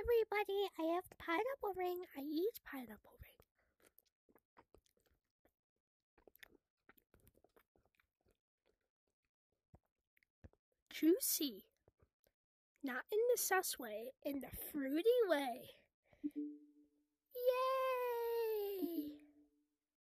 everybody. I have pineapple ring. I eat pineapple ring. Juicy. Not in the sus way, in the fruity way.